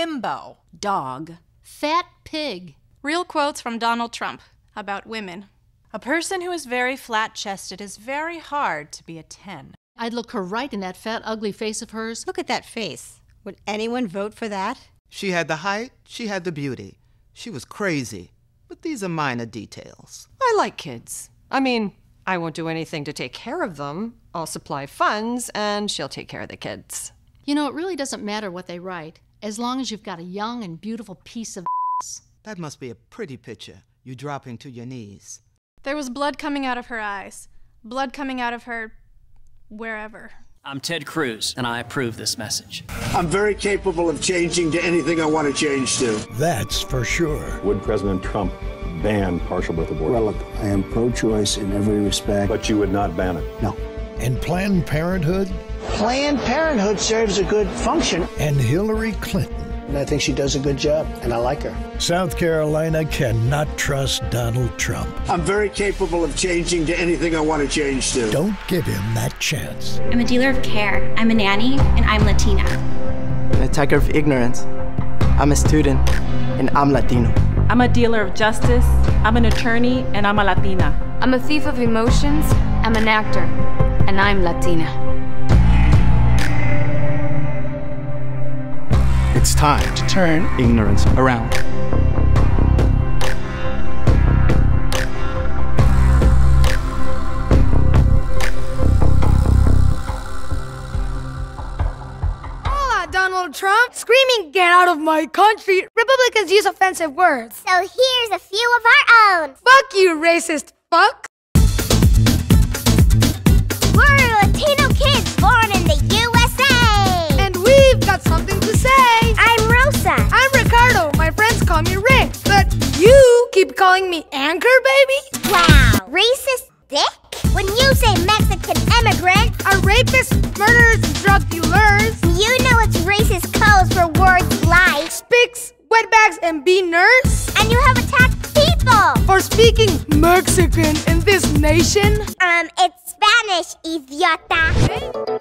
bimbo. Dog. Fat pig. Real quotes from Donald Trump about women. A person who is very flat chested is very hard to be a 10. I'd look her right in that fat, ugly face of hers. Look at that face. Would anyone vote for that? She had the height, she had the beauty. She was crazy. But these are minor details. I like kids. I mean, I won't do anything to take care of them. I'll supply funds, and she'll take care of the kids. You know, it really doesn't matter what they write, as long as you've got a young and beautiful piece of ass. That must be a pretty picture. You dropping to your knees. There was blood coming out of her eyes. Blood coming out of her. wherever. I'm Ted Cruz, and I approve this message. I'm very capable of changing to anything I want to change to. That's for sure. Would President Trump ban partial birth abortion? Well, look, I am pro choice in every respect. But you would not ban it? No. And Planned Parenthood? Planned Parenthood serves a good function. And Hillary Clinton. And I think she does a good job, and I like her. South Carolina cannot trust Donald Trump. I'm very capable of changing to anything I want to change to. Don't give him that chance. I'm a dealer of care. I'm a nanny, and I'm Latina. An attacker of ignorance. I'm a student, and I'm Latino. I'm a dealer of justice. I'm an attorney, and I'm a Latina. I'm a thief of emotions. I'm an actor, and I'm Latina. Time to turn ignorance around. Hola, Donald Trump! Screaming, get out of my country! Republicans use offensive words. So here's a few of our own. Fuck you, racist fuck! Keep calling me Anchor, baby? Wow. Racist dick? When you say Mexican immigrant, a rapist, murderers, and drug dealers, you know it's racist codes for words like spicks, wetbags, and be nurse. And you have attacked people for speaking Mexican in this nation. Um, it's Spanish, idiota.